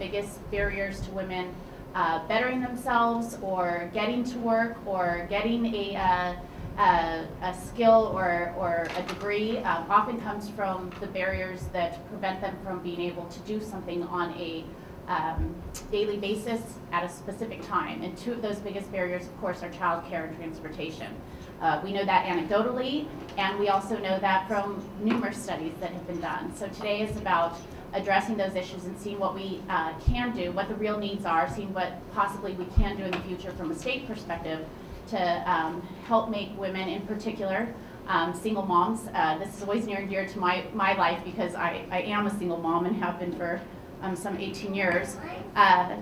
biggest barriers to women uh, bettering themselves or getting to work or getting a, uh, a, a, skill or, or a degree um, often comes from the barriers that prevent them from being able to do something on a um, daily basis at a specific time. And two of those biggest barriers, of course, are childcare and transportation. Uh, we know that anecdotally, and we also know that from numerous studies that have been done. So today is about addressing those issues and seeing what we uh, can do, what the real needs are, seeing what possibly we can do in the future from a state perspective to um, help make women in particular um, single moms. Uh, this is always near and dear to my, my life because I, I am a single mom and have been for um, some 18 years. Uh,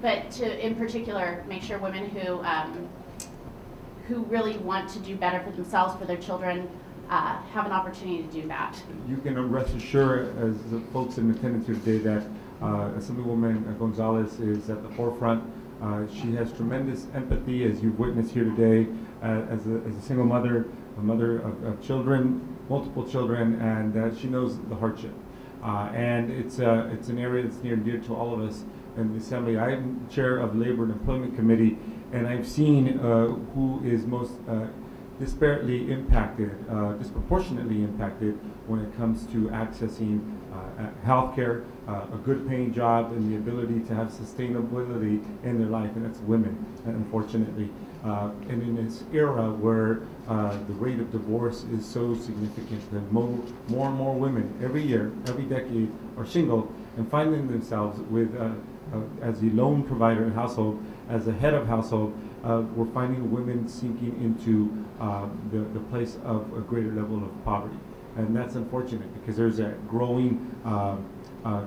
but to, in particular, make sure women who, um, who really want to do better for themselves, for their children, uh, have an opportunity to do that. You can rest assured, as the folks in attendance here today, that uh, Assemblywoman Gonzalez is at the forefront. Uh, she has tremendous empathy, as you've witnessed here today, uh, as, a, as a single mother, a mother of, of children, multiple children, and uh, she knows the hardship. Uh, and it's, uh, it's an area that's near and dear to all of us in the Assembly. I'm chair of Labor and Employment Committee, and I've seen uh, who is most uh, disparately impacted, uh, disproportionately impacted when it comes to accessing uh, health care, a good paying job, and the ability to have sustainability in their life, and that's women, unfortunately. Uh, and in this era where uh, the rate of divorce is so significant that more, more and more women every year, every decade are single and finding themselves with, uh, uh as the lone provider in household, as the head of household, uh, we're finding women sinking into uh, the, the place of a greater level of poverty. And that's unfortunate because there's a growing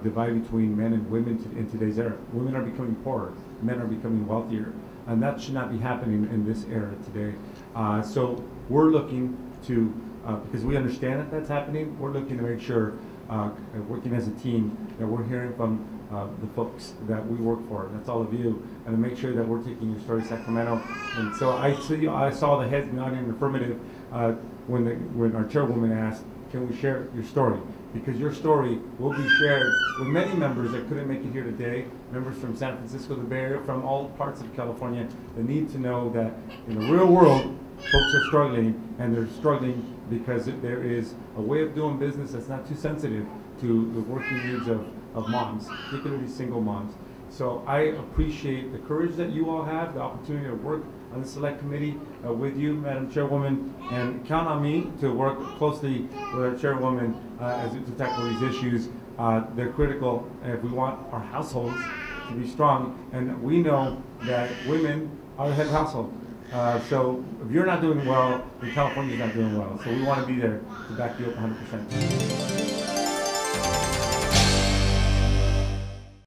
divide between men and women in today's era. Women are becoming poorer, men are becoming wealthier and that should not be happening in this era today. Uh, so we're looking to, uh, because we understand that that's happening, we're looking to make sure, uh, working as a team, that we're hearing from uh, the folks that we work for, that's all of you, and make sure that we're taking your story to Sacramento. And so I see, I saw the heads nodding affirmative uh, when the, when our chairwoman asked, can we share your story? because your story will be shared with many members that couldn't make it here today, members from San Francisco, the Bay Area, from all parts of California that need to know that in the real world, folks are struggling, and they're struggling because there is a way of doing business that's not too sensitive to the working needs of, of moms, particularly single moms. So I appreciate the courage that you all have, the opportunity to work on the select committee uh, with you, Madam Chairwoman, and count on me to work closely with our Chairwoman uh, as to tackle these issues. Uh, they're critical if we want our households to be strong, and we know that women are the head of household. Uh, so if you're not doing well, then California's not doing well. So we want to be there to back you up 100%.